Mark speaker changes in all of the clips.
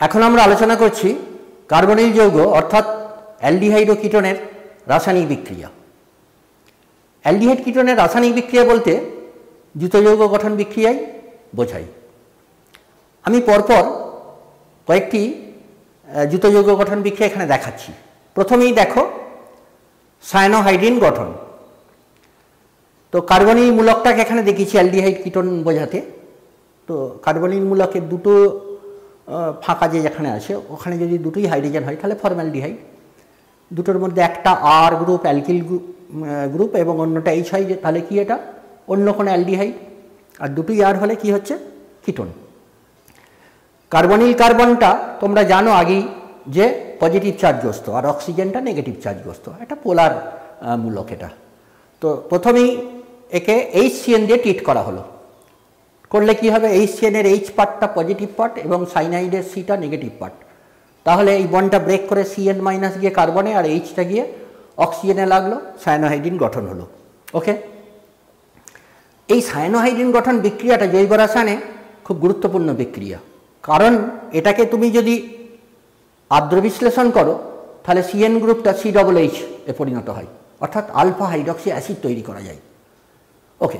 Speaker 1: এখন আমরা আলোচনা করছি কার্বনিল যৌগ, অর্থাৎ অ্যালডিহাইড ও কিটনের রাসায়নিক বিক্রিয়া। অ্যালডিহাইড কিটনের রাসায়নিক বিক্রিয়া বলতে দ্রুত যৌগ গঠন বিক্রিয়াই বোঝাই আমি পরপর কয়েকটি দ্রুত যৌগ গঠন বিক্রিয়া এখানে দেখাচ্ছি। প্রথমেই দেখো, সায়নোহাইড্রিন গঠন। তো কার্বনিল মূলকটাকে এখানে দেখিয়েছি অ্যালডিহাইড কিটন বোঝাতে। তো কার্বনিল মূলকের দুটো ফাঁকা যে যেখানে আছে, ওখানে যদি দুটোই হাইড্রোজেন হয়, তাহলে ফর্মালডিহাইড দুটোর মধ্যে একটা আর গ্রুপ অ্যালকিল গ্রুপ এবং অন্যটা এইচ হয় তাহলে কি এটা? অন্য কোনো অ্যালডিহাইড আর দুটোই আর হলে কি হচ্ছে? কিটন কার্বনিল কার্বনটা তোমরা জানো আগেই যে পজিটিভ চার্জগ্রস্ত আর অক্সিজেনটা নেগেটিভ চার্জগ্রস্ত এটা পোলার মূলক এটা। তো প্রথমেই একে এইচ সিএন দিয়ে ট্রিট করা হলো। করলে কি হবে? এইচ এইচ পার্টটা পজিটিভ পার্ট এবং সাইনাইডের সিটা নেগেটিভ পার্ট তাহলে এই বনটা ব্রেক করে সিএন মাইনাস গিয়ে কার্বনে আর এইচটা গিয়ে অক্সিজেনে লাগল সায়ানোহাইড্রিন গঠন হলো। ওকে এই সায়ানোহাইড্রিন গঠন বিক্রিয়াটা জৈব রসায়নে খুব গুরুত্বপূর্ণ বিক্রিয়া। কারণ এটাকে তুমি যদি আর্দ্র বিশ্লেষণ করো, তাহলে সিএন গ্রুপটা সি ডবল এইচ এ পরিণত হয়। অর্থাৎ আলফা হাইড্রক্সি অ্যাসিড তৈরি করা যায়। ওকে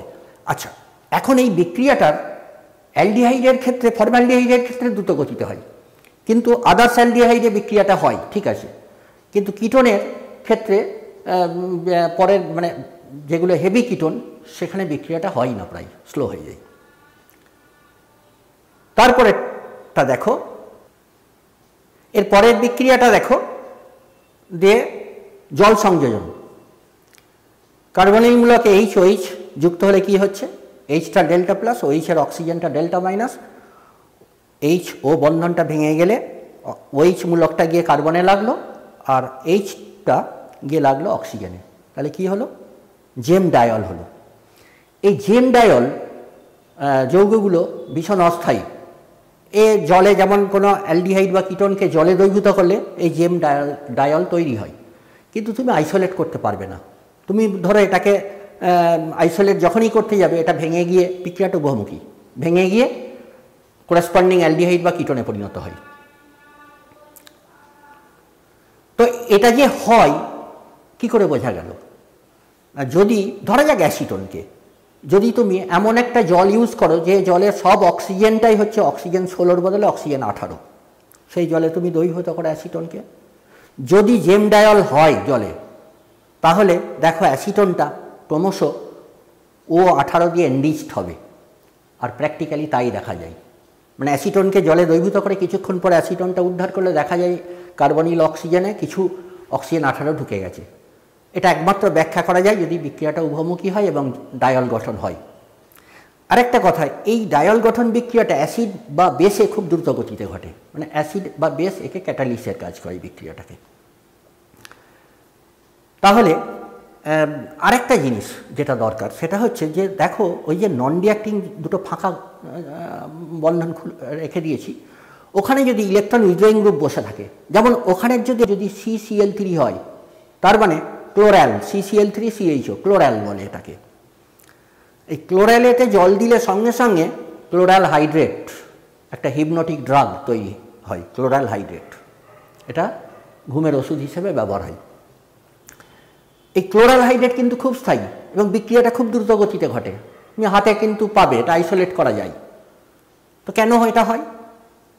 Speaker 1: আচ্ছা এখন এই বিক্রিয়াটার অ্যালডিহাইডের ক্ষেত্রে, ফর্মালডিহাইডের ক্ষেত্রে দ্রুত গতিতে হয়। কিন্তু আদার্স অ্যালডিহাইডে বিক্রিয়াটা হয়, ঠিক আছে। কিন্তু কিটনের ক্ষেত্রে পরের মানে যেগুলো হেভি কিটন, সেখানে বিক্রিয়াটা হয় না প্রায়, স্লো হয়ে যায়। তারপরেটা দেখো। এর পরের বিক্রিয়াটা দেখো দিয়ে জল সংযোজন। কার্বনিলমূলক এইচ ওইচ যুক্ত হলে কি হচ্ছে? এইচটা ডেল্টা প্লাস ওইচের অক্সিজেনটা ডেল্টা মাইনাস এইচ ও বন্ধনটা ভেঙে গেলে ওইচ মূলকটা গিয়ে কার্বনে লাগল, আর এইচটা গিয়ে লাগল অক্সিজেনে তাহলে কি হলো? জেম ডায়ল হলো। এই জেম ডায়ল যৌগগুলো ভীষণ অস্থায়ী। এ জলে যেমন কোনো অ্যালডিহাইড বা কিটনকে জলে দ্রবীভূত করলে, এই জেম ডায়ল ডায়ল তৈরি হয়। কিন্তু তুমি আইসোলেট করতে পারবে না। তুমি ধরো এটাকে আইসোলেট যখনই করতে যাবে, এটা ভেঙে গিয়ে বিক্রিয়াটা বহুমুখী। ভেঙে গিয়ে করেসপন্ডিং অ্যালডিহাইড বা কিটনে পরিণত হয়। তো এটা যে হয়, কি করে বোঝা গেল? যদি, ধরা যাক অ্যাসিটনকে যদি তুমি এমন একটা জল ইউজ করো, যে জলের সব অক্সিজেনটাই হচ্ছে অক্সিজেন ষোলোর বদলে অক্সিজেন আঠারো। সেই জলে তুমি দৈভূত করো অ্যাসিটনকে যদি জেম ডায়ল হয় জলে, তাহলে দেখো অ্যাসিটনটা ক্রমশ ও আঠারো দিয়ে এন্ডিস্ট হবে। আর প্র্যাকটিক্যালি তাই দেখা যায়। মানে অ্যাসিটনকে জলে দ্রবীভূত করে কিছুক্ষণ পরে অ্যাসিটনটা উদ্ধার করলে দেখা যায় কার্বনিল অক্সিজেনে কিছু অক্সিজেন আঠারো ঢুকে গেছে। এটা একমাত্র ব্যাখ্যা করা যায় যদি বিক্রিয়াটা উভমুখী হয় এবং ডায়ল গঠন হয়। আরেকটা কথা, এই ডায়ল গঠন বিক্রিয়াটা অ্যাসিড বা বেসে খুব দ্রুত গতিতে ঘটে। মানে অ্যাসিড বা বেস একে ক্যাটালিসের কাজ করে বিক্রিয়াটাকে। তাহলে আরেকটা জিনিস যেটা দরকার, সেটা হচ্ছে যে দেখো, ওই যে নন ডিয়াক্টিং দুটো ফাঁকা বন্ধন রেখে দিয়েছি, ওখানে যদি ইলেকট্রন উইথড্রয়িং গ্রুপ বসে থাকে, যেমন ওখানের যদি যদি সিসিএল থ্রি হয়, তার মানে chloral CCl three CHO chloral বলে এটাকে। এই ক্লোরালেতে জল দিলে সঙ্গে সঙ্গে ক্লোরাল হাইড্রেট একটা হিপনোটিক ড্রাগ তৈরি হয় ক্লোরাল হাইড্রেট এটা ঘুমের ওষুধ হিসেবে ব্যবহার হয়। এই ক্লোরাল হাইড্রেট কিন্তু খুব স্থায়ী এবং বিক্রিয়াটা খুব দ্রুত গতিতে ঘটে। তুমি হাতে কিন্তু পাবে, এটা আইসোলেট করা যায়। তো কেন এটা হয়?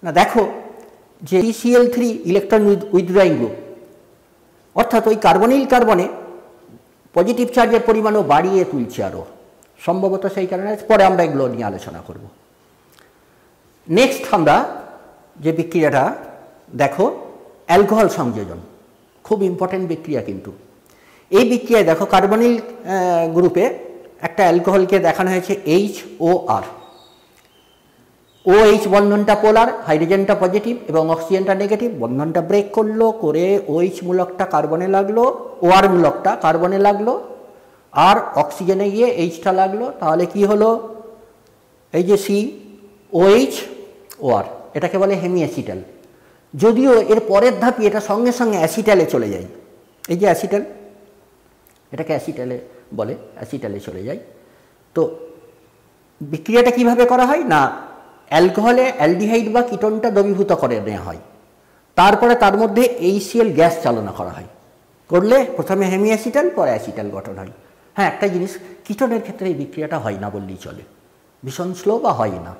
Speaker 1: না, দেখো যে ECL three electron withdrawing group অর্থাৎ ওই কার্বনিল কার্বনে পজিটিভ চার্জের পরিমাণও বাড়িয়ে তুলছে আরও সম্ভবত সেই কারণে পরে আমরা এগুলো নিয়ে আলোচনা করব। নেক্সট আমরা যে বিক্রিয়াটা, দেখো অ্যালকোহল সংযোজন, খুব ইম্পর্টেন্ট বিক্রিয়া কিন্তু। এই বিক্রিয়ায় দেখো কার্বনিল গ্রুপে একটা অ্যালকোহলকে দেখানো হয়েছে H O R O H বন্ধনটা polar হাইড্রোজেনটা পজিটিভ এবং অক্সিজেনটা নেগেটিভ বন্ধনটা ব্রেক করল, করে ওইচ মূলকটা কার্বনে লাগল ও আর মূলকটা কার্বনে লাগল, আর অক্সিজেনে গিয়ে এইচটা লাগল। তাহলে কি হলো? এই যে সি ওএইচ ও আর এটাকে বলে হেমি অ্যাসিটাল যদিও এর পরের ধাপি এটা সঙ্গে সঙ্গে অ্যাসিটালে চলে যায়। এই যে অ্যাসিটাল এটাকে অ্যাসিটালে বলে, অ্যাসিটালে চলে যায়। তো বিক্রিয়াটা কীভাবে করা হয়? না, অ্যালকোহলে অ্যালডিহাইড বা কিটনটা দ্রবীভূত করে নেওয়া হয়। তারপরে তার মধ্যে এইসিএল গ্যাস চালনা করা হয়। করলে প্রথমে হেমিঅ্যাসিটাল পরে অ্যাসিটাল গঠন হয়। হ্যাঁ একটা জিনিস, কিটনের ক্ষেত্রে এই বিক্রিয়াটা হয় না বললেই চলে। ভীষণ স্লো বা হয় না।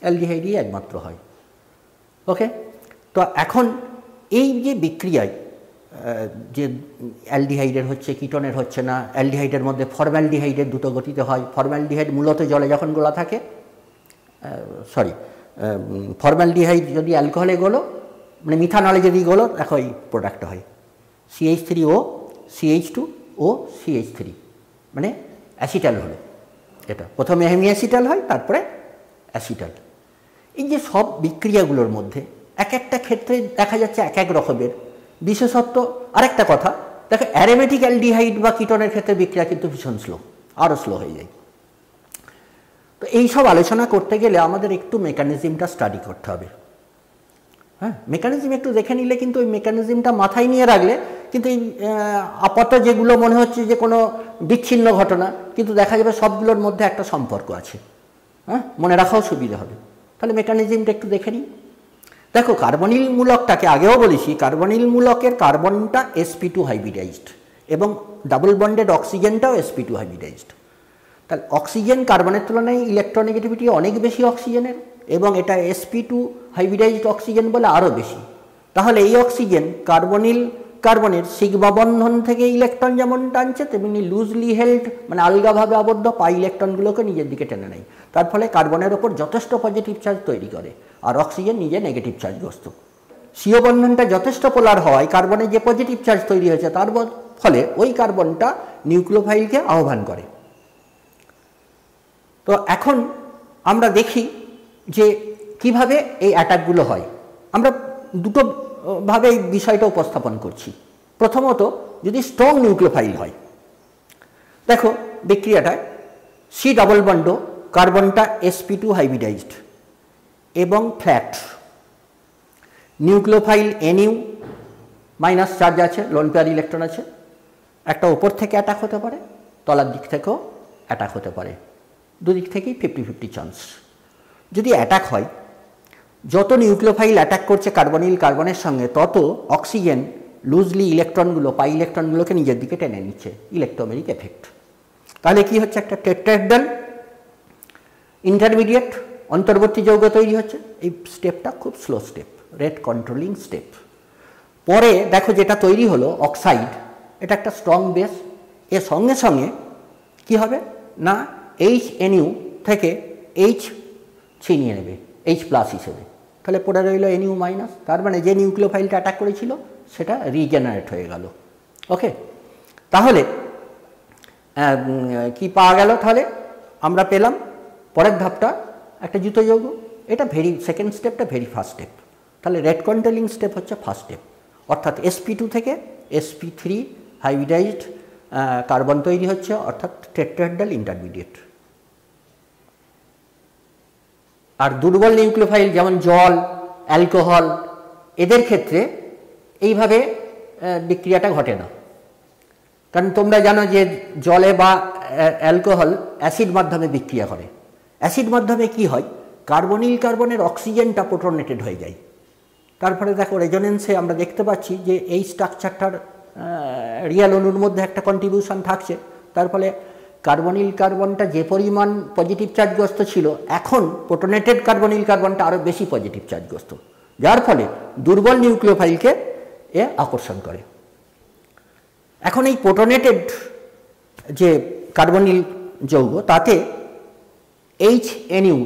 Speaker 1: অ্যালডিহাইডই একমাত্র হয়। ওকে তো এখন এই যে বিক্রিয়ায় যে অ্যালডিহাইডের হচ্ছে, কিটনের হচ্ছে না, অ্যালডিহাইডের মধ্যে ফর্ম্যালডিহাইডের দ্রুত গতিতে হয়। ফর্ম্যালডিহাইড মূলত জলে যখন গোলা থাকে সরি ফর্ম্যালডিহাইড যদি অ্যালকোহলে গোলো মানে মিথানলে যদি গোলো, দেখো এই প্রোডাক্ট হয়। CH three O CH two O CH three মানে অ্যাসিটাল হলো এটা। প্রথমে হেমিঅ্যাসিটাল হয়, তারপরে অ্যাসিটাল এই যে সব বিক্রিয়াগুলোর মধ্যে এক একটা ক্ষেত্রে দেখা যাচ্ছে এক এক রকমের বিশেষত্ব, আরেকটা কথা, দেখো অ্যারোমেটিক অ্যালডিহাইড বা কিটনের ক্ষেত্রে বিক্রিয়া কিন্তু ভীষণ স্লো আরও স্লো হয়ে যায়। তো এই সব আলোচনা করতে গেলে আমাদের একটু মেকানিজমটা স্টাডি করতে হবে। হ্যাঁ মেকানিজম একটু দেখে নিলে কিন্তু ওই মেকানিজমটা মাথায় নিয়ে রাখলে কিন্তু এই আপাতত যেগুলো মনে হচ্ছে যে কোনো বিচ্ছিন্ন ঘটনা, কিন্তু দেখা যাবে সবগুলোর মধ্যে একটা সম্পর্ক আছে। হ্যাঁ মনে রাখাও সুবিধা হবে। তাহলে মেকানিজমটা একটু দেখে নিই। দেখো কার্বনিল মূলকটাকে আগেও বলেছি কার্বনিল মূলকের কার্বনটা এসপি টু হাইব্রিডাইজড এবং ডাবল বন্ডেড অক্সিজেনটাও এসপি টু হাইব্রিডাইজড তাহলে অক্সিজেন কার্বনের তুলনায় ইলেকট্রোনেগেটিভিটি অনেক বেশি অক্সিজেনের এবং এটা এসপি টু হাইব্রিডাইজড অক্সিজেন বলে আরও বেশি। তাহলে এই অক্সিজেন কার্বনিল কার্বনের সিগমা বন্ধন থেকে ইলেকট্রন যেমন টানছে, তেমনি লুজলি হেল্ড মানে আলগাভাবে আবদ্ধ পাই ইলেকট্রনগুলোকে নিজের দিকে টেনে নেয়। তার ফলে কার্বনের ওপর যথেষ্ট পজিটিভ চার্জ তৈরি করে আর অক্সিজেন নিজে নেগেটিভ চার্জগ্রস্ত সিও বন্ধনটা যথেষ্ট পোলার হওয়ায় কার্বনে যে পজিটিভ চার্জ তৈরি হয়েছে, তার ফলে ওই কার্বনটা নিউক্লোফাইলকে আহ্বান করে। তো এখন আমরা দেখি যে কীভাবে এই অ্যাটাকগুলো হয়। আমরা দুটো ভাবে এই বিষয়টা উপস্থাপন করছি। প্রথমত, যদি স্ট্রং নিউক্লিওফাইল হয়, দেখো, বিক্রিয়াটায় সি ডাবল বন্ড কার্বনটা এসপি টু হাইব্রিডাইজড এবং flat nucleophile NU minus charge আছে লোন পেয়ার ইলেকট্রন আছে। একটা ওপর থেকে অ্যাটাক হতে পারে, তলার দিক থেকেও অ্যাটাক হতে পারে। দুদিক থেকেই ফিফটি ফিফটি চান্স যদি অ্যাটাক হয় যত নিউক্লিওফাইল অ্যাটাক করছে কার্বনিল কার্বনের সঙ্গে, তত অক্সিজেন লুজলি ইলেকট্রনগুলো পাই ইলেকট্রনগুলোকে নিজের দিকে টেনে নিচ্ছে ইলেকট্রোমেরিক এফেক্ট তাহলে কি হচ্ছে? একটা টেট্রাডাল ইন্টারমিডিয়েট অন্তর্বর্তী যৌগ তৈরি হচ্ছে। এই স্টেপটা খুব slow step rate controlling step পরে দেখো যেটা তৈরি হলো অক্সাইড এটা একটা স্ট্রং বেস এর সঙ্গে সঙ্গে কি হবে? না এইচ এনইউ থেকে এইচ ছিনিয়ে নেবে এইচ প্লাস হিসেবে। তাহলে পড়ে রইল এনইউ মাইনাস তার মানে যে নিউক্লিওফাইলটা অ্যাটাক করেছিল, সেটা রিজেনারেট হয়ে গেল। ওকে তাহলে কি পাওয়া গেল তাহলে? আমরা পেলাম পরের ধাপটা, একটা জুতো যৌগ। এটা ভেরি সেকেন্ড স্টেপটা ভেরি ফার্স্ট স্টেপ তাহলে রেড কন্ট্রোলিং স্টেপ হচ্ছে ফার্স্ট স্টেপ অর্থাৎ এসপি টু থেকে এসপি থ্রি হাইব্রিডাইজড কার্বন তৈরি হচ্ছে, অর্থাৎ টেট্রাহেডাল ইন্টারমিডিয়েট আর দুর্বল নিউক্লিওফাইল যেমন জল, অ্যালকোহল, এদের ক্ষেত্রে এইভাবে বিক্রিয়াটা ঘটে না। কারণ তোমরা জানো যে জলে বা অ্যালকোহল অ্যাসিড মাধ্যমে বিক্রিয়া করে। অ্যাসিড মাধ্যমে কি হয়? কার্বনিল কার্বনের অক্সিজেনটা প্রোটোনেটেড হয়ে যায়। তারপরে দেখো, রেজোনেন্সে আমরা দেখতে পাচ্ছি যে এই স্ট্রাকচারটার রিয়াল অণুর মধ্যে একটা কন্ট্রিবিউশন থাকছে। তার ফলে কার্বনিল কার্বনটা যে পরিমাণ পজিটিভ চার্জগ্রস্ত ছিল, এখন প্রোটোনেটেড কার্বনিল কার্বনটা আরও বেশি পজিটিভ চার্জগ্রস্ত যার ফলে দুর্বল নিউক্লিওফাইলকে এ আকর্ষণ করে। এখন এই প্রোটোনেটেড যে কার্বনিল যৌগ, তাতে এইচ এনইউ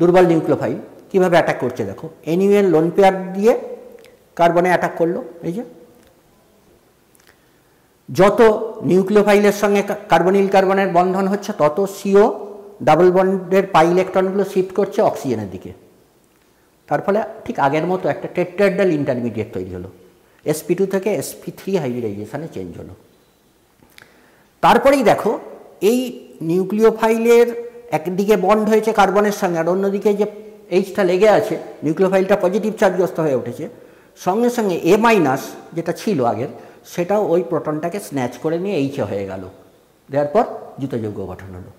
Speaker 1: দুর্বল নিউক্লিওফাইল, কীভাবে অ্যাটাক করছে দেখো। এনইউ এর লোন পেয়ার দিয়ে কার্বনে অ্যাটাক করল, এই যে। যত নিউক্লিওফাইলের সঙ্গে কার্বনিল কার্বনের বন্ধন হচ্ছে, তত সিও, ডাবল বন্ডের পাই ইলেকট্রনগুলো শিফট করছে অক্সিজেনের দিকে। তার ফলে ঠিক আগের মতো একটা টেট্রাডাল ইন্টারমিডিয়েট তৈরি হলো। এসপি টু থেকে এসপি থ্রি হাইব্রিডাইজেশনে চেঞ্জ হলো। তারপরেই দেখো, এই নিউক্লিওফাইলের একদিকে বন্ড হয়েছে কার্বনের সঙ্গে, আর অন্যদিকে যে এইচটা লেগে আছে নিউক্লিওফাইলটা পজিটিভ চার্জগ্রস্ত হয়ে উঠেছে, সঙ্গে সঙ্গে এ মাইনাস যেটা ছিল আগের সেটাও ওই প্রোটনটাকে স্ন্যাচ করে নিয়ে এইচে হয়ে গেল। দেওয়ার পর যৌগ গঠন হলো।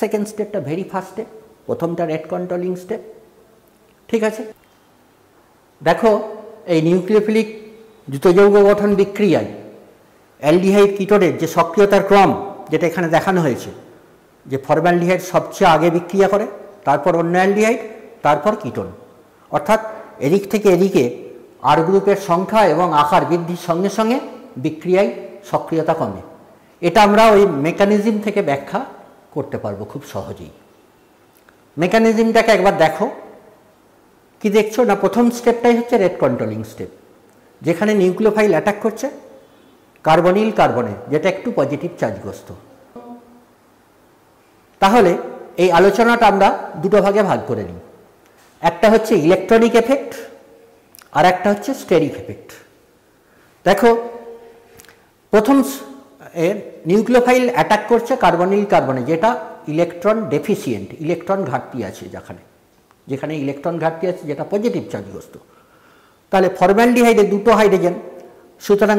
Speaker 1: সেকেন্ড স্টেপটা ভেরি ফার্স্ট স্টেপ প্রথমটা রেড কন্ট্রোলিং স্টেপ ঠিক আছে? দেখো, এই নিউক্লিওফিলিক যৌগ গঠন বিক্রিয়ায় অ্যালডিহাইড কিটোনের যে সক্রিয়তার ক্রম, যেটা এখানে দেখানো হয়েছে, যে ফরম্যালডিহাইড সবচেয়ে আগে বিক্রিয়া করে, তারপর অন্য অ্যালডিহাইড, তারপর কিটোন। অর্থাৎ এদিক থেকে এদিকে আর গ্রুপের সংখ্যা এবং আকার বৃদ্ধির সঙ্গে সঙ্গে বিক্রিয়ায় সক্রিয়তা কমে। এটা আমরা ওই মেকানিজম থেকে ব্যাখ্যা করতে পারব খুব সহজেই। মেকানিজমটাকে একবার দেখো। কি দেখছ? না, প্রথম স্টেপটাই হচ্ছে রেড কন্ট্রোলিং স্টেপ যেখানে নিউক্লিওফাইল অ্যাটাক করছে কার্বনিল কার্বনে যেটা একটু পজিটিভ চার্জগ্রস্ত তাহলে এই আলোচনাটা আমরা দুটো ভাগে ভাগ করে নিই। একটা হচ্ছে ইলেকট্রনিক এফেক্ট আর একটা হচ্ছে স্টেরিক এফেক্ট দেখো প্রথম এর নিউক্লিওফাইল অ্যাটাক করছে কার্বনিল কার্বনে যেটা ইলেকট্রন ডেফিসিয়েন্ট ইলেকট্রন ঘাটতি আছে যেখানে। যেখানে ইলেকট্রন ঘাটতি আছে, যেটা পজিটিভ চার্জগ্রস্ত তাহলে ফরম্যালডিহাইডে দুটো হাইড্রোজেন সুতরাং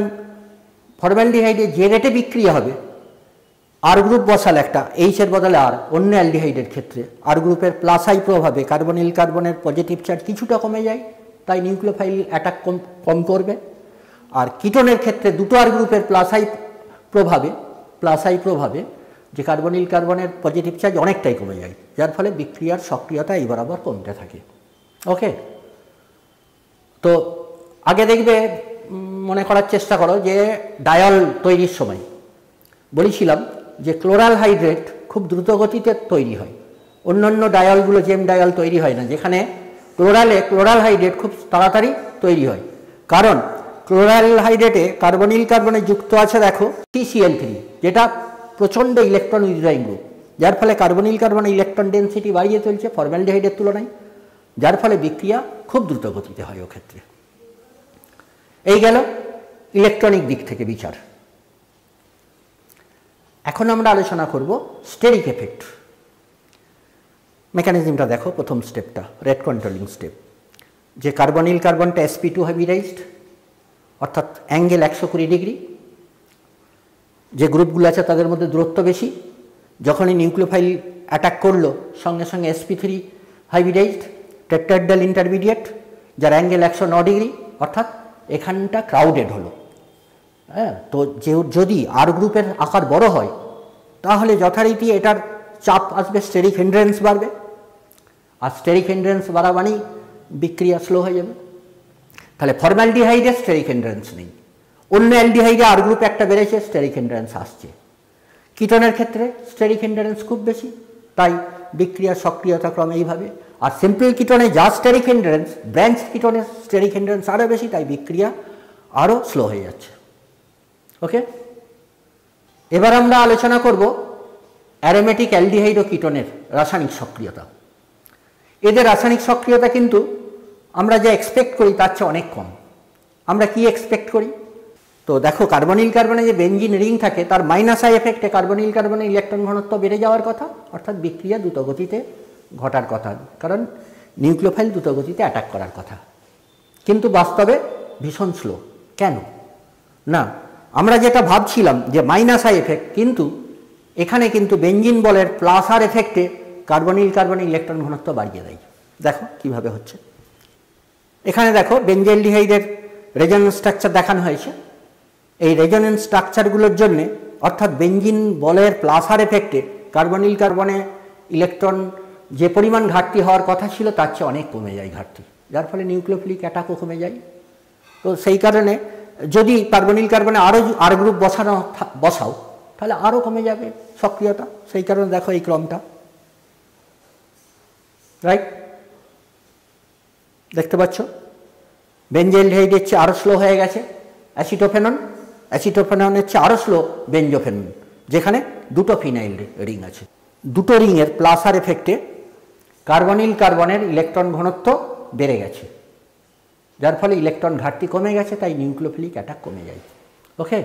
Speaker 1: ফরম্যালডিহাইডে যে রেটে বিক্রিয়া হবে আর গ্রুপ বসাল একটা এইচের বদলে আর অন্য অ্যালডিহাইডের ক্ষেত্রে। আর গ্রুপের প্লাস আই প্রভাবে কার্বনিল কার্বনের পজিটিভ চার্জ কিছুটা কমে যায়, তাই নিউক্লিওফাইল অ্যাটাক কম কম করবে। আর কিটনের ক্ষেত্রে দুটো আর গ্রুপের প্লাসাই প্রভাবে প্লাসাই প্রভাবে যে কার্বনিল কার্বনের পজিটিভ চার্জ অনেকটাই কমে যায়, যার ফলে বিক্রিয়ার সক্রিয়তা এই বরাবর কমতে থাকে। ওকে তো আগে দেখবে মনে করার চেষ্টা করো যে ডায়াল তৈরির সময় বলেছিলাম যে ক্লোরাল হাইড্রেট খুব দ্রুত গতিতে তৈরি হয়। অন্যান্য ডায়ালগুলো জেম ডায়াল তৈরি হয় না, যেখানে ক্লোরালে ক্লোরাল হাইড্রেট খুব তাড়াতাড়ি তৈরি হয়। কারণ ক্লোরাল হাইড্রেটে কার্বনিল কার্বনে যুক্ত আছে, দেখো সিসিএল থ্রি যেটা প্রচণ্ড ইলেকট্রন উইথড্রয়িং গ্রুপ যার ফলে কার্বনিল কার্বনে ইলেকট্রন ডেন্সিটি বাড়িয়ে চলছে ফরম্যালডিহাইডের তুলনায়, যার ফলে বিক্রিয়া খুব দ্রুত গতিতে হয় ক্ষেত্রে এই গেল ইলেকট্রনিক দিক থেকে বিচার। এখন আমরা আলোচনা করব স্টেরিক এফেক্ট মেকানিজমটা দেখো, প্রথম স্টেপটা রেড কন্ট্রোলিং স্টেপ যে কার্বনিল কার্বনটা এসপি টু হাইব্রিডাইজড অর্থাৎ অ্যাঙ্গেল একশো কুড়ি ডিগ্রি। যে গ্রুপগুলো আছে তাদের মধ্যে দূরত্ব বেশি। যখনই নিউক্লিওফাইল অ্যাটাক করল, সঙ্গে সঙ্গে SP three hybridized tetrahedral intermediate যার অ্যাঙ্গেল একশো ন ডিগ্রি, অর্থাৎ এখানটা ক্রাউডেড হলো। হ্যাঁ তো যে যদি আর গ্রুপের আকার বড় হয়, তাহলে যথারীতি এটার চাপ আসবে স্টেরিক হেন্ড্রেন্স বাড়বে। আর স্টেরিক হেন্ড্রেন্স বাড়া মানেই বিক্রিয়া স্লো হয়ে যাবে। তাহলে ফর্মালডিহাইডে স্টেরিক হেন্ড্রেন্স নেই। অন্য অ্যালডিহাইডে আর গ্রুপ একটা বেড়েছে স্টেরিক হেন্ড্রেন্স আসছে। কিটনের ক্ষেত্রে স্টেরিক হেন্ড্রেন্স খুব বেশি, তাই বিক্রিয়ার সক্রিয়তা ক্রমে এইভাবে। আর সিম্পল কিটনে যা স্টেরিক হেন্ড্রেন্স ব্রাঞ্চ কিটনের স্টেরিক হেন্ড্রেন্স আরও বেশি, তাই বিক্রিয়া আরও স্লো হয়ে যাচ্ছে। ওকে এবার আমরা আলোচনা করব অ্যারোমেটিক অ্যালডিহাইড ও কিটনের রাসায়নিক সক্রিয়তা। এদের রাসায়নিক সক্রিয়তা কিন্তু আমরা যা এক্সপেক্ট করি তার চেয়ে অনেক কম। আমরা কি এক্সপেক্ট করি? তো দেখো কার্বনিল কার্বনে যে বেঞ্জিন রিং থাকে, তার মাইনাস আই এফেক্টে কার্বনিল কার্বনে ইলেকট্রন ঘনত্ব বেড়ে যাওয়ার কথা, অর্থাৎ বিক্রিয়া দ্রুতগতিতে ঘটার কথা। কারণ নিউক্লিওফাইল দ্রুতগতিতে অ্যাটাক করার কথা। কিন্তু বাস্তবে ভীষণ স্লো কেন? না, আমরা যেটা ভাবছিলাম যে মাইনাস আই এফেক্ট কিন্তু এখানে কিন্তু বেঞ্জিন বলের প্লাস আর এফেক্টে কার্বনিল কার্বনে ইলেকট্রন ঘনত্ব বাড়িয়ে দেয়। দেখো কীভাবে হচ্ছে। এখানে দেখো বেঞ্জেলডিহাইডের রেজনেন্স স্ট্রাকচার দেখানো হয়েছে। এই রেজনেন্স স্ট্রাকচারগুলোর জন্যে, অর্থাৎ বেঞ্জিন বলের প্লাস আর এফেক্টে কার্বনিল কার্বনে ইলেকট্রন যে পরিমাণ ঘাটতি হওয়ার কথা ছিল, তার চেয়ে অনেক কমে যায় ঘাটতি। যার ফলে নিউক্লিওফিলিক অ্যাটাকও কমে যায়। তো সেই কারণে যদি কার্বনিল কার্বনে আরও আর গ্রুপ বসানো বসাও, তাহলে আরও কমে যাবে সক্রিয়তা। সেই কারণে দেখো এই ক্রমটা। রাইট দেখতে পাচ্ছ? বেঞ্জেলডেহাইডের চেয়ে আরও স্লো হয়ে গেছে অ্যাসিটোফেনন অ্যাসিটোফেননের চেয়ে আরও স্লো বেঞ্জোফেনন যেখানে দুটো ফিনাইল রিং আছে। দুটো রিংয়ের প্লাস আর এফেক্টে কার্বনিল কার্বনের ইলেকট্রন ঘনত্ব বেড়ে গেছে, যার ফলে ইলেকট্রন ঘাটতি কমে গেছে, তাই নিউক্লিওফিলিক অ্যাটাক কমে যায়। ওকে